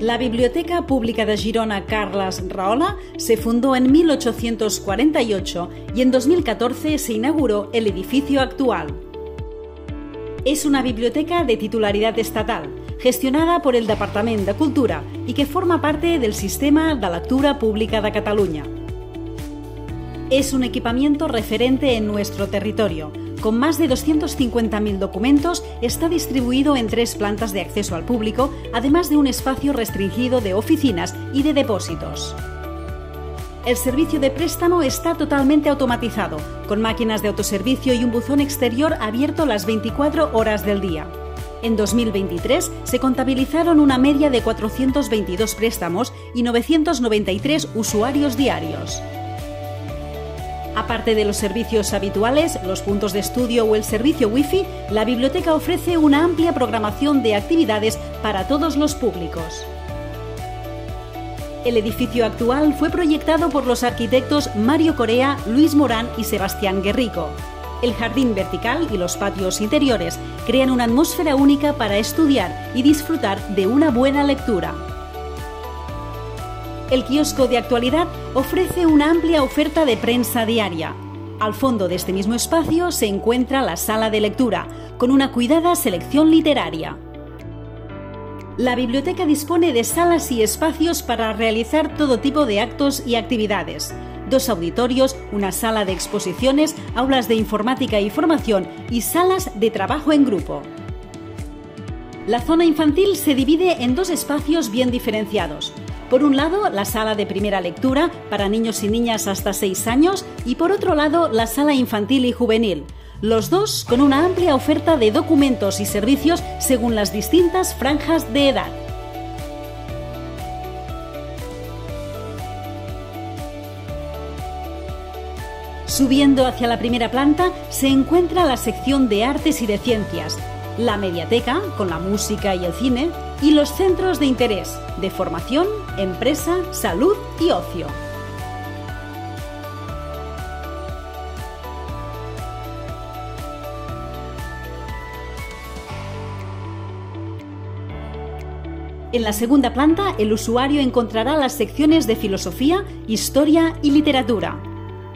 La Biblioteca Pública de Girona Carles Rahola se fundó en 1848 y en 2014 se inauguró el edificio actual. Es una biblioteca de titularidad estatal, gestionada por el Departamento de Cultura y que forma parte del Sistema de Lectura Pública de Cataluña. Es un equipamiento referente en nuestro territorio, con más de 250.000 documentos, está distribuido en tres plantas de acceso al público, además de un espacio restringido de oficinas y de depósitos. El servicio de préstamo está totalmente automatizado, con máquinas de autoservicio y un buzón exterior abierto las 24 horas del día. En 2023 se contabilizaron una media de 422 préstamos y 993 usuarios diarios. Aparte de los servicios habituales, los puntos de estudio o el servicio Wi-Fi, la biblioteca ofrece una amplia programación de actividades para todos los públicos. El edificio actual fue proyectado por los arquitectos Mario Corea, Luis Morán y Sebastián Guerrico. El jardín vertical y los patios interiores crean una atmósfera única para estudiar y disfrutar de una buena lectura. El kiosco de actualidad ofrece una amplia oferta de prensa diaria. Al fondo de este mismo espacio se encuentra la sala de lectura, con una cuidada selección literaria. La biblioteca dispone de salas y espacios para realizar todo tipo de actos y actividades. Dos auditorios, una sala de exposiciones, aulas de informática y formación y salas de trabajo en grupo. La zona infantil se divide en dos espacios bien diferenciados. Por un lado, la sala de primera lectura para niños y niñas hasta 6 años y por otro lado, la sala infantil y juvenil. Los dos con una amplia oferta de documentos y servicios según las distintas franjas de edad. Subiendo hacia la primera planta se encuentra la sección de artes y de ciencias, la mediateca, con la música y el cine, y los centros de interés, de formación, empresa, salud y ocio. En la segunda planta, el usuario encontrará las secciones de filosofía, historia y literatura,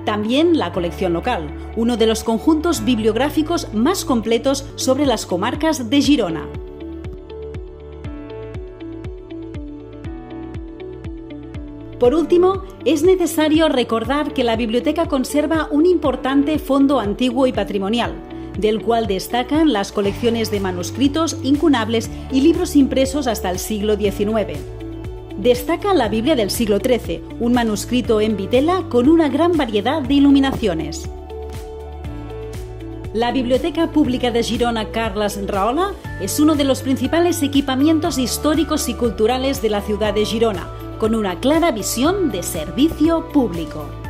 también la colección local, uno de los conjuntos bibliográficos más completos sobre las comarcas de Girona. Por último, es necesario recordar que la biblioteca conserva un importante fondo antiguo y patrimonial, del cual destacan las colecciones de manuscritos incunables y libros impresos hasta el siglo XIX. Destaca la Biblia del siglo XIII, un manuscrito en vitela con una gran variedad de iluminaciones. La Biblioteca Pública de Girona Carles Rahola es uno de los principales equipamientos históricos y culturales de la ciudad de Girona, con una clara visión de servicio público.